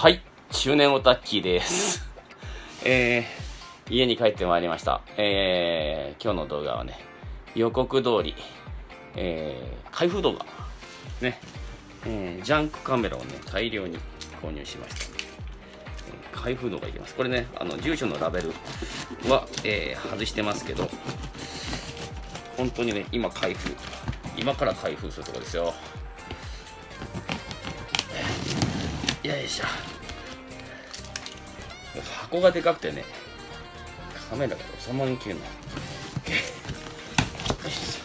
はい、中年オタッキーです。えー、家に帰ってまいりました。えー、今日の動画はね、予告通り、えー、開封動画、ね、えー、ジャンクカメラをね、大量に購入しました。開封動画いきます。これね、あの、住所のラベルは、えー外してますけど、本当にね、今開封。今から開封するとこですよ。よいしょ箱がでかくてねカメラが収まりきれない。よいしょ、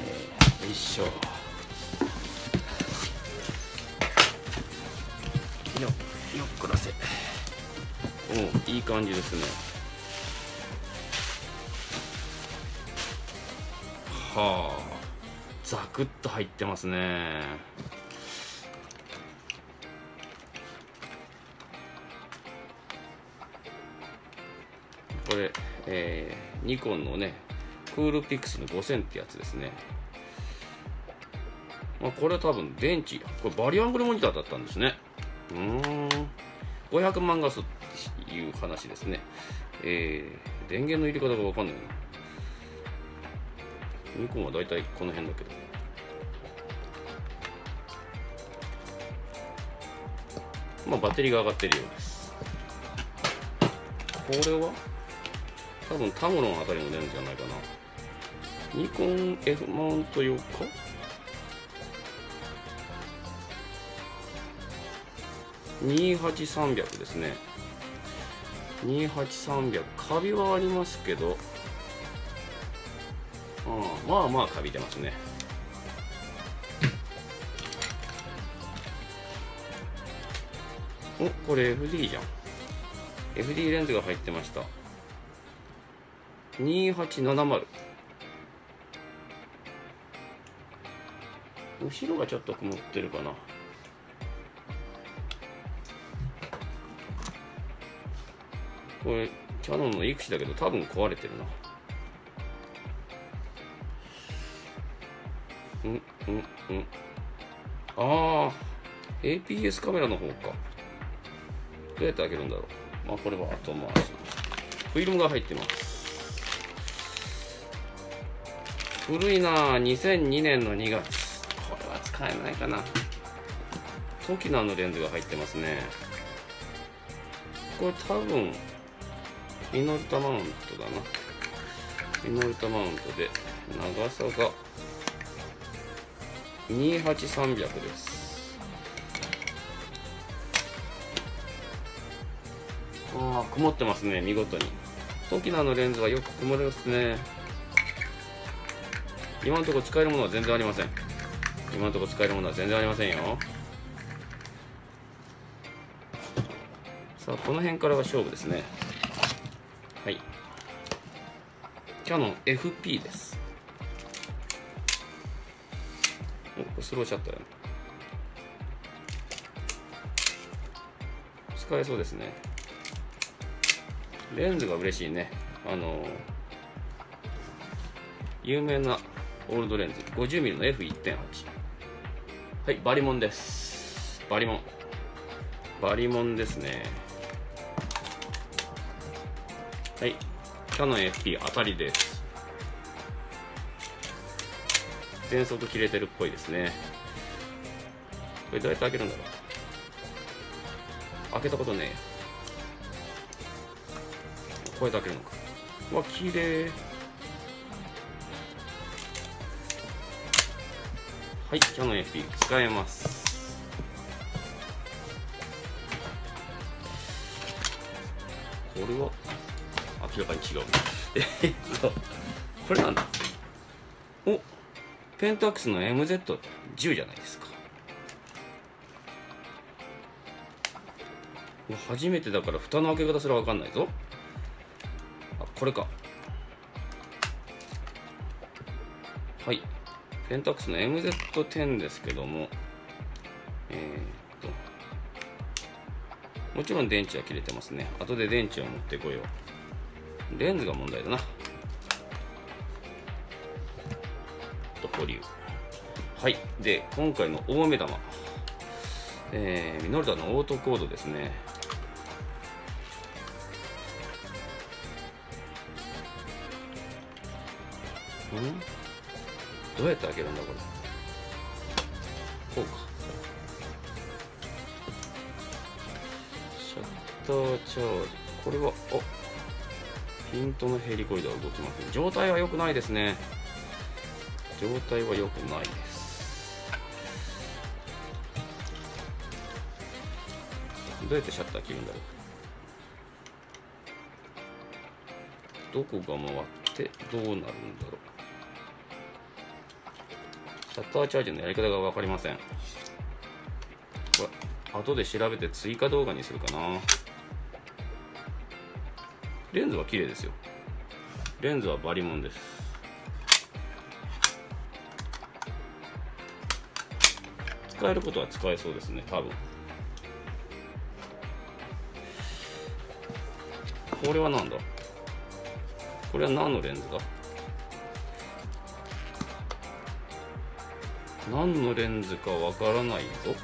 えーよいしょよよっこらせ。うんいい感じですね。はあザクッと入ってますね。これ、えーニコンのねクールピックスの5000ってやつですね、まあ、これは多分電池これバリアングルモニターだったんですね。うーん。500万画素っていう話ですね。えー電源の入れ方が分かんないな。ニコンは大体この辺だけど。まあバッテリーが上がってるようです。これは？多分タムロンあたりのレンズじゃないかな。ニコン F マウント用か？28300ですね。28300カビはありますけど。ああまあまあカビてますね。おこれ FD じゃん。FD レンズが入ってました。2870後ろがちょっと曇ってるかな。これキャノンのイクシだけど多分壊れてるな。うんうんうん。ああ APS カメラの方か。どうやって開けるんだろう。まあこれは後回し。フィルムが入ってます。古いな2002年の2月。これは使えないかな。トキナのレンズが入ってますね。これ多分ミノルタマウントだな。ミノルタマウントで。長さが28300です。ああ曇ってますね見事に。トキナのレンズはよく曇りますね。今のところ使えるものは全然ありません。今のところ使えるものは全然ありませんよ。さあこの辺からが勝負ですね。はい。キャノン FP です。おこれスローシャッターやな使えそうですね。レンズが嬉しいね。あの有名なオールドレンズ 50mm の F1.8 はいバリモンです。バリモン。バリモンですね。はいキャノン FP 当たりです。全速切れてるっぽいですね。これどうやって開けるんだろう。開けたことねえ。こうやって開けるのか。わ綺麗。はい、キャノン FP 使えます。これは明らかに違う。えっと、これなんだおペンタックスの MZ10 じゃないですか。初めてだから蓋の開け方すらわかんないぞ。あ、これか。はい。ペンタックスの MZ10 ですけども、えー、っと、もちろん電池は切れてますね。後で電池を持ってこよう。レンズが問題だな。と保留。はい。で、今回の大目玉。えー、ミノルタのオートコードですねうん？どうやって開けるんだこれ？こうか。シャッターチャージこれはあピントのヘリコイドは動きません状態は良くないですね。状態は良くないです。どうやってシャッター切るんだろう？どこが回ってどうなるんだろう？シャッターチャージのやり方が分かりません。これ後で調べて追加動画にするかな。レンズは綺麗ですよ。レンズはバリモンです。使えることは使えそうですね多分。これは何だ？これは何のレンズだ？何のレンズかわからないぞ。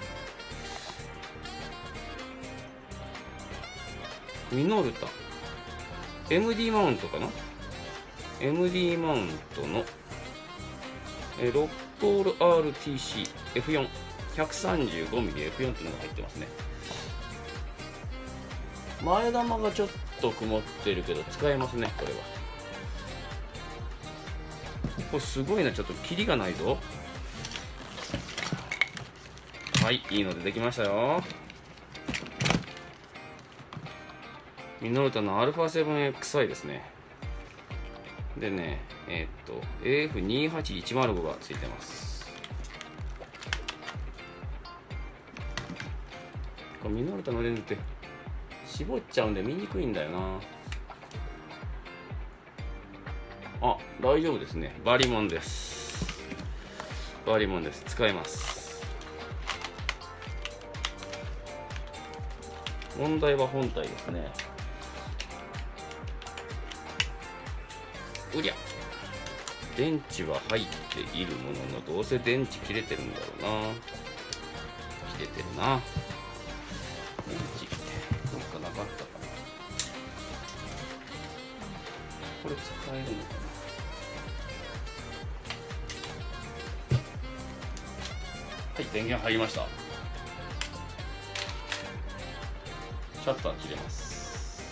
ミノルタ。MD マウントかな。MD マウントのえロットール RTCF4135mm F4 っていうのが入ってますね。前玉がちょっと曇ってるけど使えますねこれは。これすごいなちょっとキリがないぞ。はいいいのでできましたよ。ミノルタの α7XI ですね。でねえー、っと AF28105 がついてます。こミノルタのレンズって絞っちゃうんで見にくいんだよな。あ大丈夫ですね。バリモンです。バリモンです。使えます。問題は本体ですね。うりゃ。電池は入っているもののどうせ電池切れてるんだろうな。切れてるな。電池どっかなかったかな。これ使えるのかな。はい電源入りましたシャッター切れます。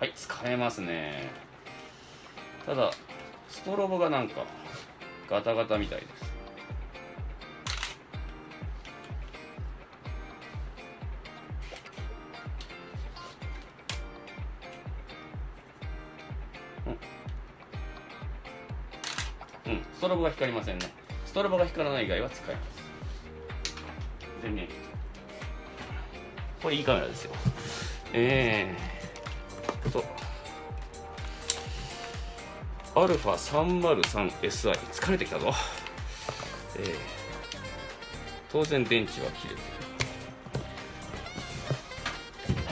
はい使えますね。ただストロボがなんかガタガタみたいです。うん、ストロボが光りませんね。トロボが光らない以外は使えます。全面これいいカメラですよ。えーと α303SI 疲れてきたぞ。えー、当然電池は切れてる。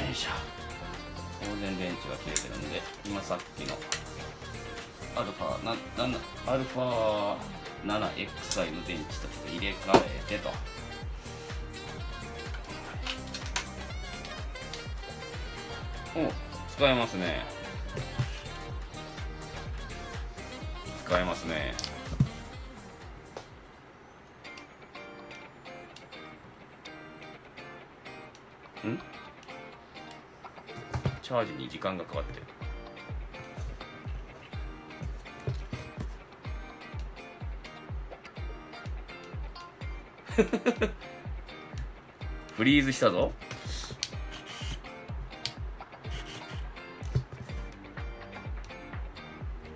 よいしょ。当然電池は切れてるんで今さっきのアルファななアルファ 7XI の電池と入れ替えてと。お使えますね。使えますね。ん？チャージに時間がかかってる。フリーズしたぞ。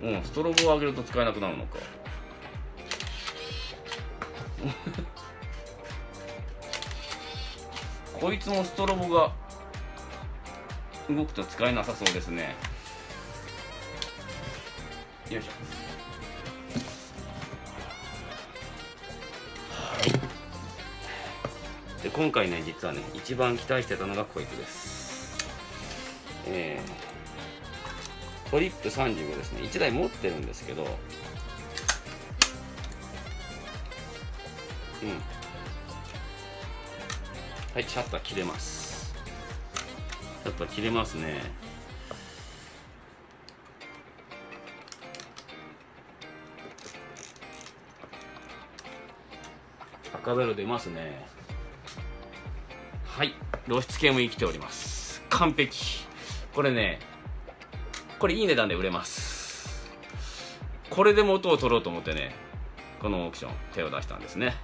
うんストロボを上げると使えなくなるのか。こいつもストロボが動くと使えなさそうですね。よいしょ。今回ね実はね一番期待してたのがこいつです。えー、トリップ35ですね。1台持ってるんですけどうん。はいシャッター切れます。シャッター切れますね。赤ベロ出ますね。はい。露出系も生きております。完璧。これねこれいい値段で売れます。これでも音を取ろうと思ってねこのオークション手を出したんですね。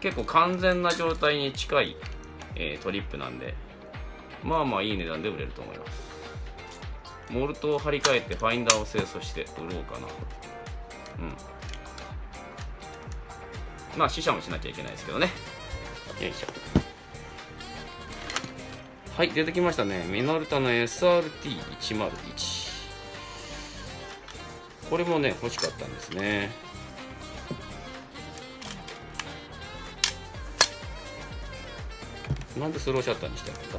結構完全な状態に近い、えー、トリップなんでまあまあいい値段で売れると思います。モルトを張り替えてファインダーを清掃して売ろうかな。うん。まあ死者もしなきゃいけないですけどね。よいしょ。はい出てきましたね。ミノルタの SRT101 これもね欲しかったんですね。なんでスローシャッターにしてあるんだ？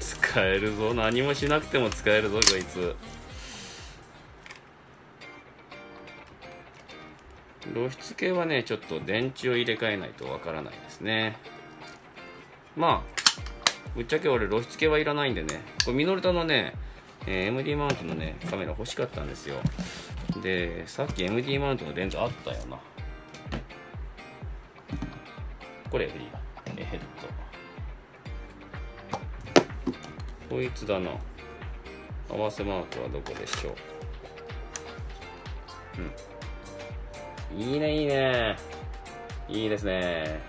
使えるぞ。何もしなくても使えるぞこいつ。露出系はねちょっと電池を入れ替えないとわからないですね。まあぶっちゃけ俺露出系はいらないんでね。これミノルタのね、えー、MD マウントのねカメラ欲しかったんですよ。でさっき MD マウントのレンズあったよな。これフリーえヘッド。こいつだな。合わせマークはどこでしょう。うん。いいねいいね。いいですね。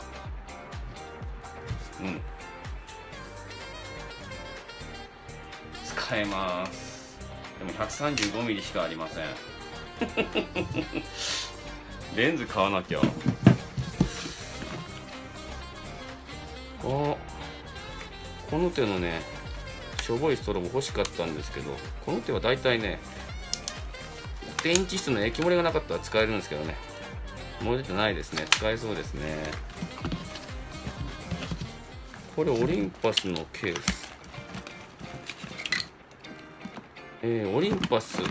うん。使えます。でも 135mm しかありません。レンズ買わなきゃ。あこの手のねしょぼいストロボ欲しかったんですけどこの手は大体ね電池室の液漏れがなかったら使えるんですけどね漏れてないですね。使えそうですね。これオリンパスのケース。えー、オリンパス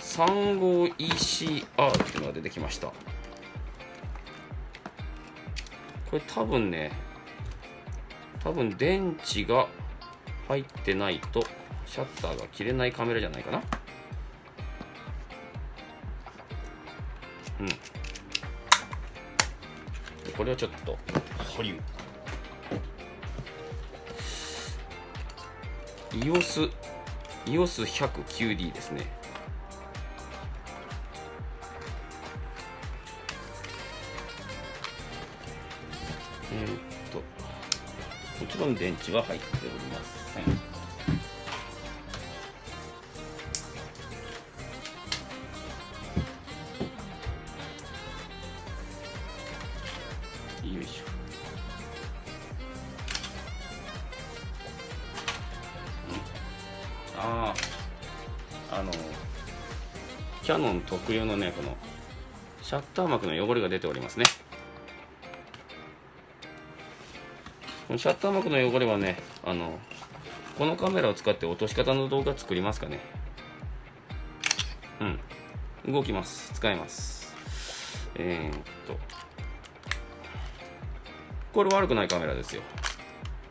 35ECR っていうのが出てきました。これ多分ね多分電池が入ってないとシャッターが切れないカメラじゃないかな。これはちょっと保留。EOS EOS100QD ですね。えー、っともちろん電池は入っておりません。有のねこのシャッター膜の汚れが出ておりますね。このシャッター膜の汚れはねあのこのカメラを使って落とし方の動画作りますかね。うん。動きます。使えます。えー、っと。これ悪くないカメラですよ。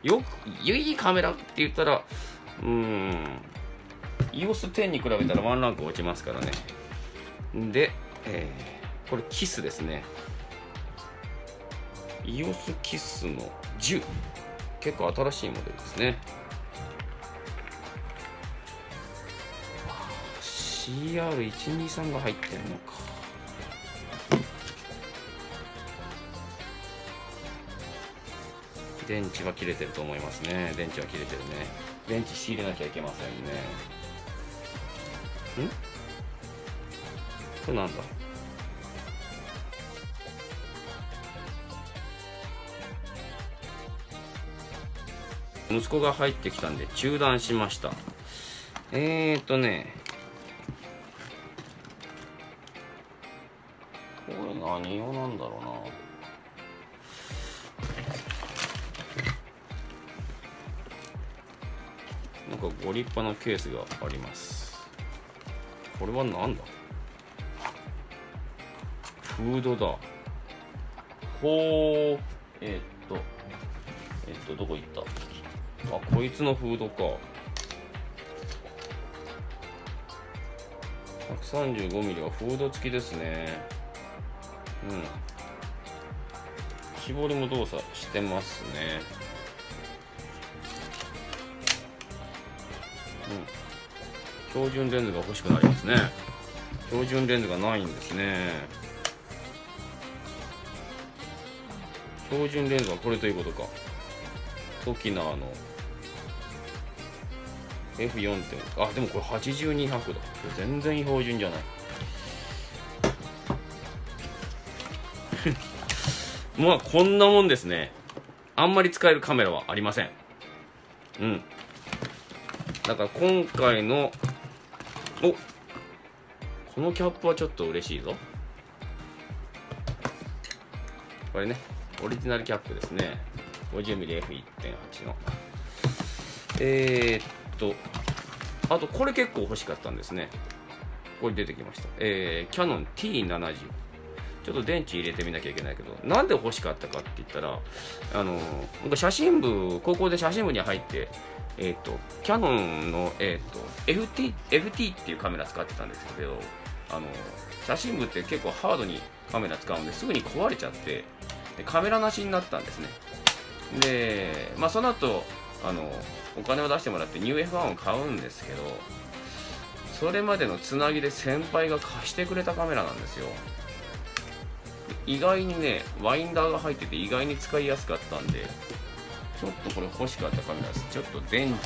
よくいいカメラって言ったらうん。EOS10 に比べたらワンランク落ちますからね。で、えー、これキスですね。EOS キスの10結構新しいモデルですね。CR123 が入ってんのか。電池は切れてると思いますね。電池は切れてるね。電池仕入れなきゃいけませんね。ん？これなんだ。息子が入ってきたんで中断しました。えーとね。これ何用なんだろうな。なんかご立派なケースがあります。これは何だ？フードだ。ほうえー、っとえー、っとどこ行った？あこいつのフードか。135mm はフード付きですね。うん。絞りも動作してますね。うん。標準レンズが欲しくなりますね。標準レンズがないんですね。標準レンズはこれということか。トキナーの F4 点。あでもこれ8200だ。全然標準じゃない。まあこんなもんですね。あんまり使えるカメラはありません。うん。だから今回のおこのキャップはちょっと嬉しいぞ。これね。オリジナルキャップですね。50mmF1.8 の。えー、っとあとこれ結構欲しかったんですね。これ出てきました。えー、キャノン T70 ちょっと電池入れてみなきゃいけないけどなんで欲しかったかって言ったらあの僕写真部高校で写真部に入ってえ、ー、とキャノンの、えーと、FT, FT っていうカメラ使ってたんですけどあの写真部って結構ハードにカメラ使うんですぐに壊れちゃってでカメラなしになったんですね。でまあその後あのお金を出してもらってニュー F1 を買うんですけどそれまでのつなぎで先輩が貸してくれたカメラなんですよ。意外にねワインダーが入ってて意外に使いやすかったんでちょっとこれ欲しかったカメラです。ちょっと電池を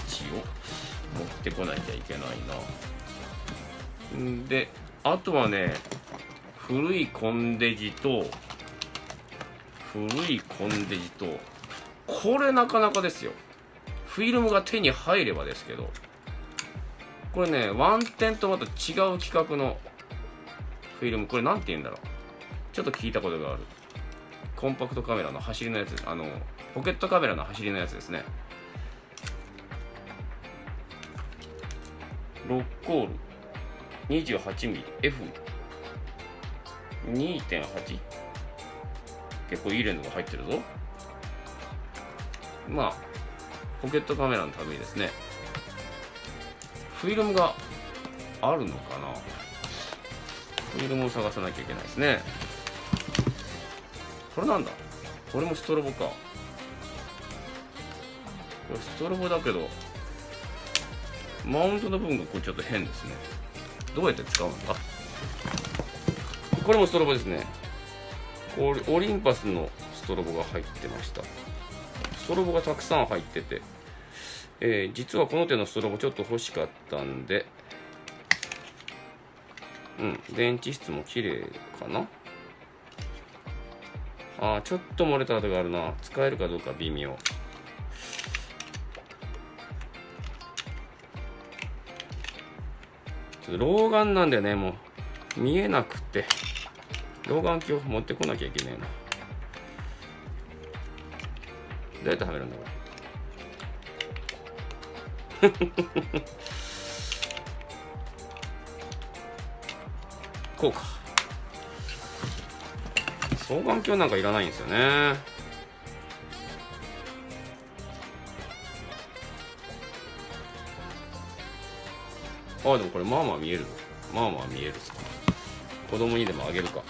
持ってこなきゃいけないな。んであとはね古いコンデジと古いコンデジとこれなかなかですよ。フィルムが手に入ればですけどこれねワンテンとまた違う規格のフィルムこれ何て言うんだろう。ちょっと聞いたことがある。コンパクトカメラの走りのやつあのポケットカメラの走りのやつですね。ロッコール。28mmF2.8 結構いいレンズが入ってるぞ。まあポケットカメラの類ですね。フィルムがあるのかな。フィルムを探さなきゃいけないですね。これなんだ？これもストロボか。これストロボだけどマウントの部分がこれちょっと変ですね。どうやって使うんだこれもストロボですね。オリンパスのストロボが入ってました。ストロボがたくさん入ってて、えー、実はこの手のストロボちょっと欲しかったんでうん電池質も綺麗かな。あちょっと漏れた跡があるな。使えるかどうか微妙。老眼なんだよねもう。見えなくて。老眼鏡持ってこなきゃいけないなどうやってはめるんだこれ？こうか。双眼鏡なんかいらないんですよね。ああでもこれまあまあ見えるまあまあ見える子供にでもあげるか。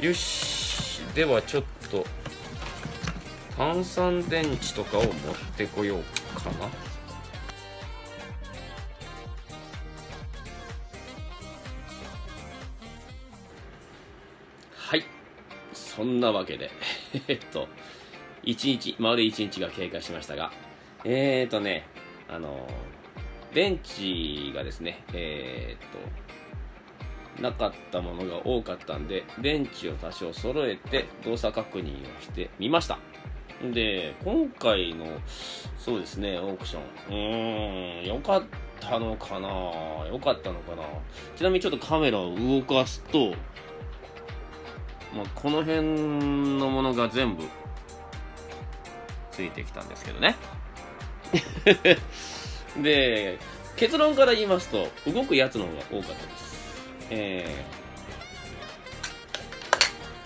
よし。ではちょっと炭酸電池とかを持ってこようかな。はい。そんなわけでえっと1日丸1日が経過しましたがえー、っとねあの電池がですねえー、っとなかったものが多かったんで電池を多少揃えて動作確認をしてみました。で今回のそうですねオークション。うーん良かったのかな良かったのかな。ちなみにちょっとカメラを動かすと、まあ、この辺のものが全部ついてきたんですけどね。で、結論から言いますと、動くやつの方が多かったです。え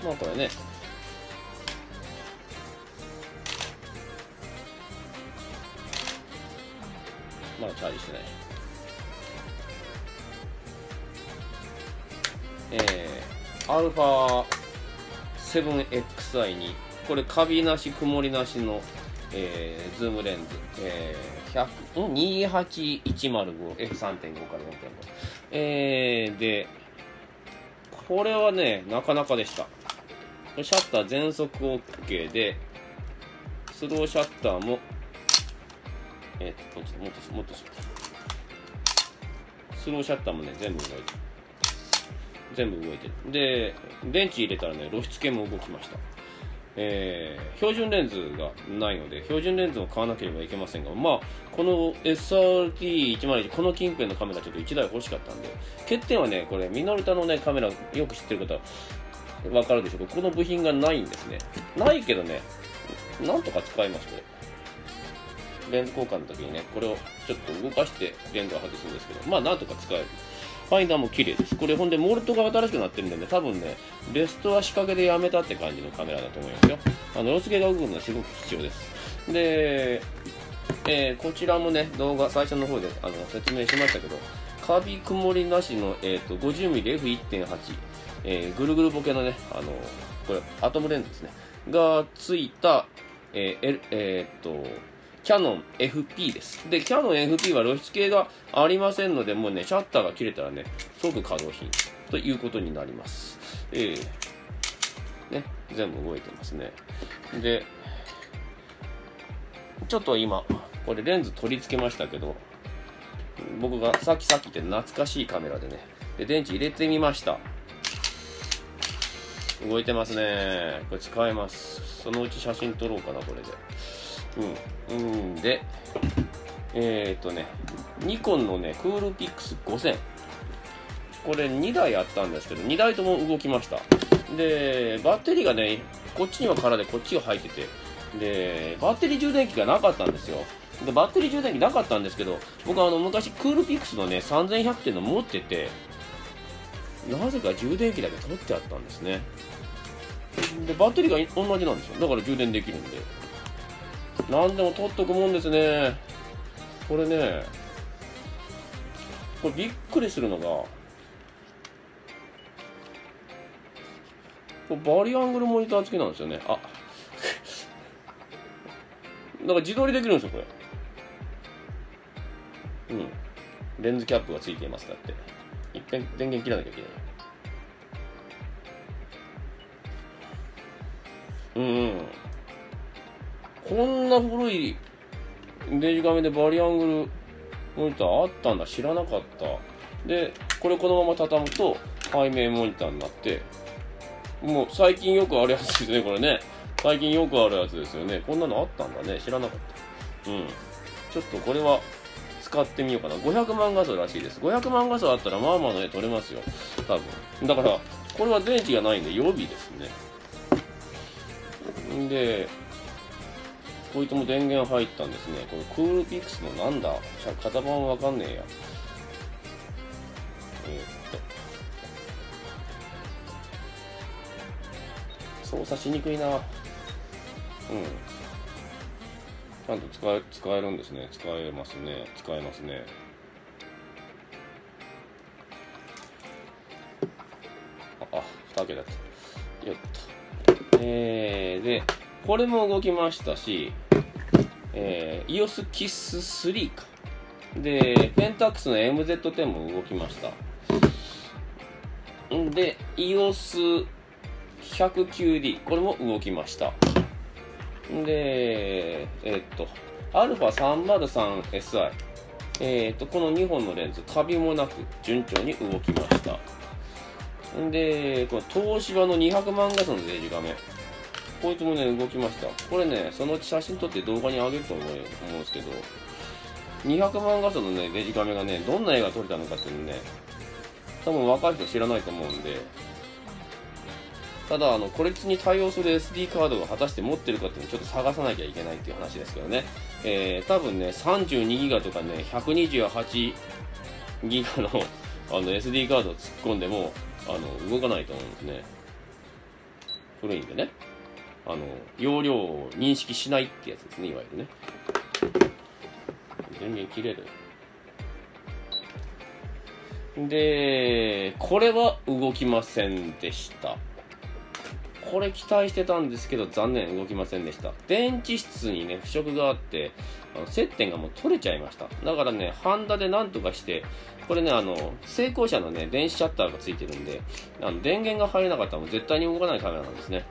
ー、まあこれね、まだチャージしてない。えー、アルファ 7XI に、これカビなし、曇りなしの、えー、ズームレンズ、えー、28105F3.5 から4.5。えー、で、これはね、なかなかでした。シャッター全速 OK で、スローシャッターもえっ、と、もっと、もっとしスローシャッターもね、全部動いてる。全部動いてる。で、電池入れたらね、露出系も動きました。えー、標準レンズがないので、標準レンズを買わなければいけませんが、まあ、この SRT101、この近辺のカメラちょっと1台欲しかったんで、欠点はね、これ、ミノルタのね、カメラ、よく知ってる方、わかるでしょうけど、この部品がないんですね。ないけどね、なんとか使います、これ。レンズ交換の時にね、これをちょっと動かしてレンズを外すんですけど、まあなんとか使える。ファインダーも綺麗です。これほんでモルトが新しくなってるんでね、多分ね、レストは仕掛けでやめたって感じのカメラだと思いますよ。あの、ロスゲが動くのはすごく貴重です。で、えー、こちらもね、動画最初の方であの説明しましたけど、カビ曇りなしの、えーと、50mmF1.8、えー、ぐるぐるボケのね、あのこれアトムレンズですね、がついた、えーえー、っと、キャノン FP です。で、キャノン FP は露出系がありませんので、もうね、シャッターが切れたらね、即稼働品ということになります。えー、ね、全部動いてますね。で、ちょっと今、これレンズ取り付けましたけど、僕がさっきさっき言って懐かしいカメラでね、で、電池入れてみました。動いてますね。これ使えます。そのうち写真撮ろうかな、これで。うん。で、えー、っとね、ニコンのね、クールピックス5000。これ2台あったんですけど、2台とも動きました。で、バッテリーがね、こっちには空でこっちが入ってて、で、バッテリー充電器がなかったんですよ。で、バッテリー充電器なかったんですけど、僕はあの、昔クールピックスのね、3100っていうの持ってて、なぜか充電器だけ取ってあったんですね。で、バッテリーが同じなんですよ。だから充電できるんで。何でも取っとくもんですね。これねこれびっくりするのがバリアングルモニター付きなんですよね。あ。だから自撮りできるんですよこれ。うん。レンズキャップが付いていますだって。いっぺん電源切らなきゃいけない。こんな古いデジカメでバリアングルモニターあったんだ。知らなかった。でこれこのまま畳むと背面モニターになってもう最近よくあるやつですねこれね。最近よくあるやつですよね。こんなのあったんだね。知らなかった。うん。ちょっとこれは使ってみようかな。500万画素らしいです。500万画素あったらまあまあの絵撮れますよ。多分。だからこれは電池がないんで予備ですね。んでこいつも電源入ったんですね。これクールピックスのなんだ？型番わかんねえや。えー、っと。操作しにくいな。うん。ちゃんと使え、使えるんですね。使えますね。使えますね。あ、あ、蓋開けだった。よっと。えー、で、これも動きましたし、えー、EOS KISS 3か。で、ペンタックスの MZ10 も動きました。んで、EOS109D、これも動きました。で、えー、っと、α303SI、えー、っと、この2本のレンズ、カビもなく順調に動きました。で、この東芝の200万画素のデジ画面。こいつもね、動きました。これね、そのうち写真撮って動画に上げると思うんですけど、200万画素のね、デジカメがね、どんな絵が撮れたのかっていうのね、多分若い人知らないと思うんで、ただ、あの、これに対応する SD カードが果たして持ってるかっていうのをちょっと探さなきゃいけないっていう話ですけどね。えー、多分ね32ギガとかね128ギガのあの SD カードを突っ込んでもあの動かないと思うんですね。古いんでね。あの容量を認識しないってやつですねいわゆるね。電源切れる。でこれは動きませんでした。これ期待してたんですけど残念動きませんでした。電池室にね腐食があってあの接点がもう取れちゃいました。だからねハンダでなんとかしてこれねあの成功者のね電子シャッターがついてるんであの電源が入れなかったらもう絶対に動かないカメラなんですね。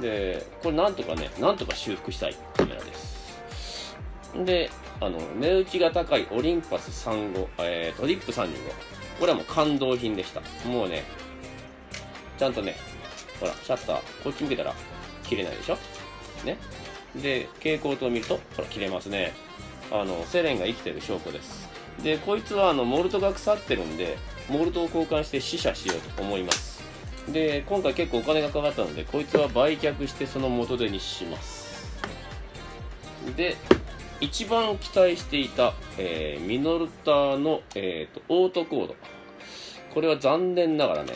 でこれなんとかねなんとか修復したいカメラですであの値打ちが高いオリンパス35、えー、トリップ35これはもう感動品でしたもうねちゃんとねほら、シャッター、こっち向けたら切れないでしょ？ね？で、蛍光灯を見ると、ほら、切れますね。あの、セレンが生きてる証拠です。で、こいつは、あの、モルトが腐ってるんで、モルトを交換して試写しようと思います。で、今回結構お金がかかったので、こいつは売却してその元手にします。で、一番期待していた、えー、ミノルタの、えーとオートコード。これは残念ながらね、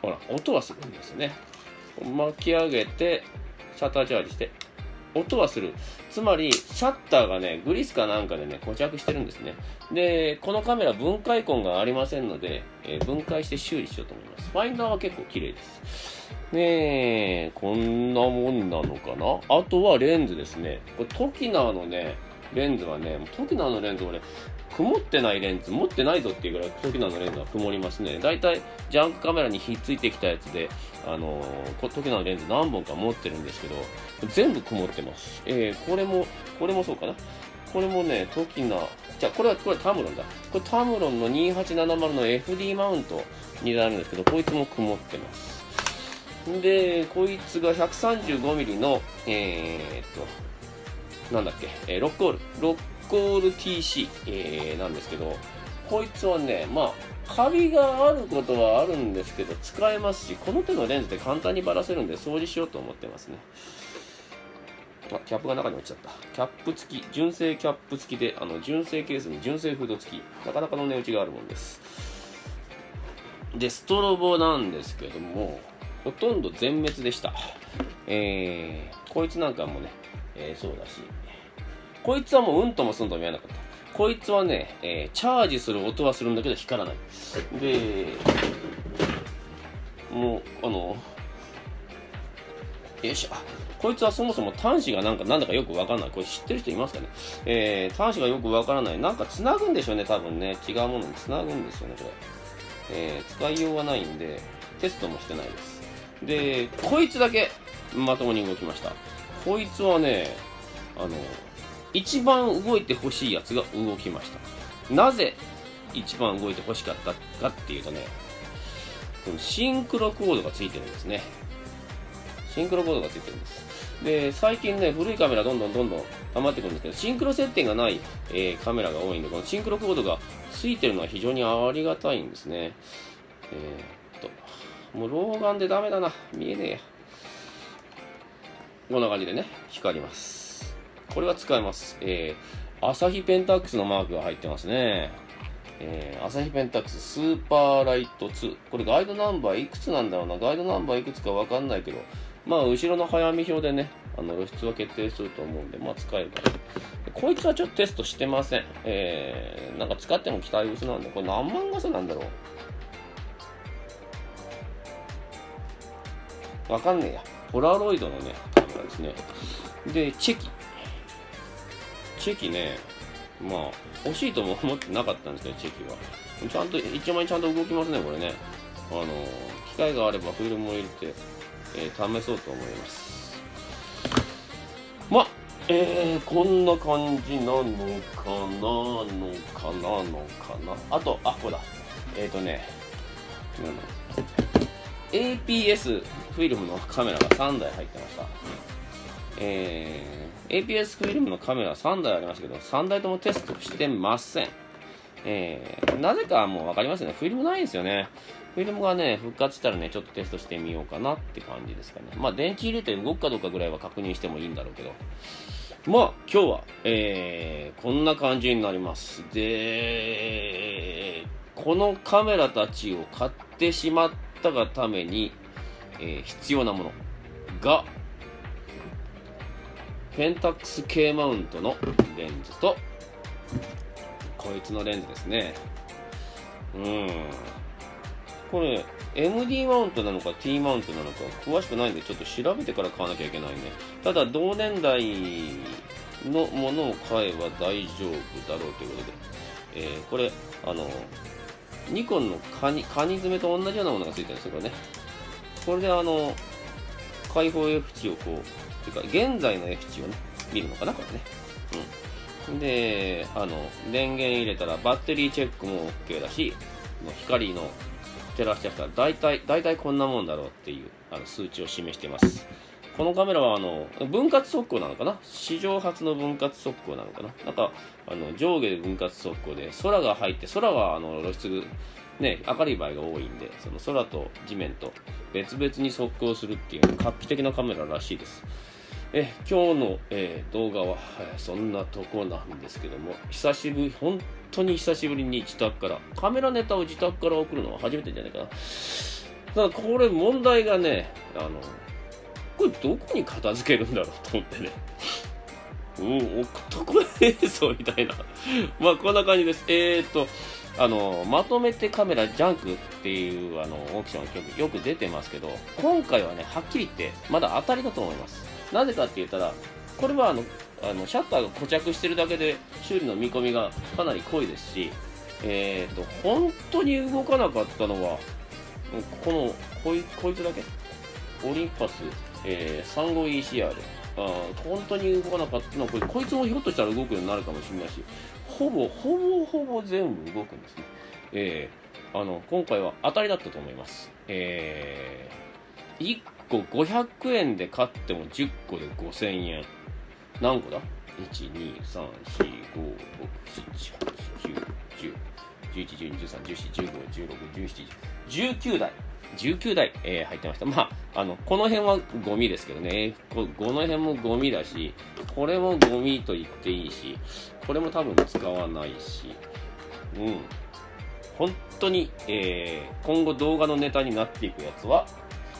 ほら、音はするんですね。巻き上げて、シャッターチャージして、音はする。つまり、シャッターがね、グリスかなんかでね、固着してるんですね。で、このカメラ分解痕がありませんので、えー、分解して修理しようと思います。ファインダーは結構綺麗です。ねえ、こんなもんなのかな？あとはレンズですね。これ、トキナーのね、レンズはね、トキナーのレンズ俺、曇ってないレンズ持ってないぞっていうぐらい時のレンズは曇りますね大体ジャンクカメラにひっついてきたやつであのー、時のレンズ何本か持ってるんですけど全部曇ってます。えー、これもこれもそうかな？これもね時なじゃあこれはこれタムロンだ。これタムロンの2870の FD マウントになるんですけどこいつも曇ってます。でこいつが 135mm のえー、っとなんだっけ、えー、ロックオール。ロッコール TC、えー、なんですけど、こいつはね、まあ、カビがあることはあるんですけど、使えますし、この手のレンズで簡単にばらせるんで、掃除しようと思ってますね。あ、キャップが中に落ちちゃった。キャップ付き、純正キャップ付きで、あの、純正ケースに純正フード付き。なかなかの値打ちがあるもんです。で、ストロボなんですけども、ほとんど全滅でした。えー、こいつなんかもね、えー、そうだし、こいつはもううんともすんとも見えなかった。こいつはね、えー、チャージする音はするんだけど光らない。で、もう、あの、よいしょ。こいつはそもそも端子がなんかなんだかよくわからない。これ知ってる人いますかね？えー、端子がよくわからない。なんか繋ぐんでしょうね、多分ね。違うものに繋ぐんですよね、これ。えー、使いようがないんで、テストもしてないです。で、こいつだけまともに動きました。こいつはね、あの、一番動いてほしいやつが動きました。なぜ一番動いてほしかったかっていうとね、このシンクロコードがついてるんですね。シンクロコードがついてるんです。で、最近ね、古いカメラどんどんどんどん溜まってくるんですけど、シンクロ接点がない、えー、カメラが多いんで、このシンクロコードがついてるのは非常にありがたいんですね。えー、っと、もう老眼でダメだな。見えねえや。こんな感じでね、光ります。これは使えます。えー、アサヒペンタックスのマークが入ってますね。えー、アサヒペンタックススーパーライト2。これガイドナンバーいくつなんだろうな？ガイドナンバーいくつかわかんないけど、まあ、後ろの早見表でね、あの露出は決定すると思うんで、まあ、使えるかな。こいつはちょっとテストしてません。えー、なんか使っても期待薄なんで、これ何万画素なんだろう？わかんねえや。ポラロイドのね、カメラですね。で、チェキ。チェキね、まあ、欲しいとも思ってなかったんですけど、チェキは。ちゃんと、一枚ちゃんと動きますね、これね。あの、機械があればフィルムを入れて、えー、試そうと思います。まえー、こんな感じなのかなのかなのかなあと、あ、ここだ。えっ、ー、とね、APS フィルムのカメラが3台入ってました。えー APS フィルムのカメラ3台ありましたけど、3台ともテストしてません。えー、なぜかもう分かりますよね。フィルムないんですよね。フィルムがね、復活したらね、ちょっとテストしてみようかなって感じですかね。まあ、電池入れて動くかどうかぐらいは確認してもいいんだろうけど。まあ、今日は、えー、こんな感じになります。で、このカメラたちを買ってしまったがために、えー、必要なものが、ペンタックス K マウントのレンズと、こいつのレンズですね。うん。これ、MD マウントなのか T マウントなのか詳しくないんでちょっと調べてから買わなきゃいけないね。ただ同年代のものを買えば大丈夫だろうということで、えー、これ、あの、ニコンのカニ、カニ爪と同じようなものがついてるんですよ、これね。これであの、開放 F 値をこう、ていうか、現在の F 値をね、見るのかな、これね。うん。で、あの、電源入れたらバッテリーチェックも OK だし、光の照らしてたら大体、大体こんなもんだろうっていうあの数値を示しています。このカメラはあの分割速攻なのかな？史上初の分割速攻なのかな？なんかあの上下で分割速攻で空が入って空はあの露出ね明るい場合が多いんでその空と地面と別々に速攻するっていう画期的なカメラらしいです。え今日の、えー、動画は、えー、そんなとこなんですけども久しぶり本当に久しぶりに自宅からカメラネタを自宅から送るのは初めてじゃないかな。ただこれ問題がねあのこれどこに片付けるんだろうと思ってね。うん特映像みたいな。まあこんな感じです。えー、っとあのまとめてカメラジャンクっていうあのオークションの曲よく出てますけど今回はねはっきり言ってまだ当たりだと思います。なぜかって言ったら、これはあの、あのシャッターが固着してるだけで修理の見込みがかなり濃いですし、えーと、本当に動かなかったのは、このこいこいつだけ、オリンパス、えー、35ECR、あ本当に動かなかったのはこれ、こいつもひょっとしたら動くようになるかもしれないし、ほぼ、ほぼほぼ全部動くんですね。えー、あの今回は当たりだったと思います。えー、個500円で買っても10個で5000円。何個だ ?1、2、3、4、5、6、7、8、9、10、11、12、13、14、15、16、17、19台。19台、えー、入ってました。まあ、あの、この辺はゴミですけどね。ここの辺もゴミだし、これもゴミと言っていいし、これも多分使わないし、うん。本当に、えー、今後動画のネタになっていくやつは、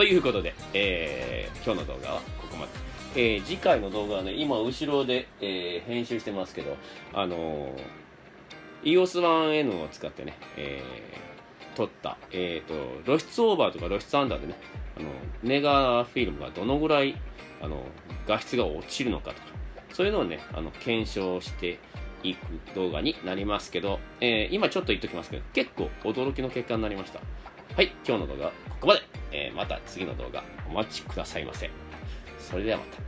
ということで、えー、今日の動画はここまで。えー、次回の動画はね、今後ろで、えー、編集してますけど、あのー、EOS1N を使ってね、えー、撮った、えーと、露出オーバーとか露出アンダーでね、あのネガフィルムがどのぐらいあの画質が落ちるのかとか、そういうのをね、あの検証していく動画になりますけど、え、今ちょっと言っときますけど、結構驚きの結果になりました。はい、今日の動画はここまで。えー、また次の動画お待ちくださいませ。それではまた。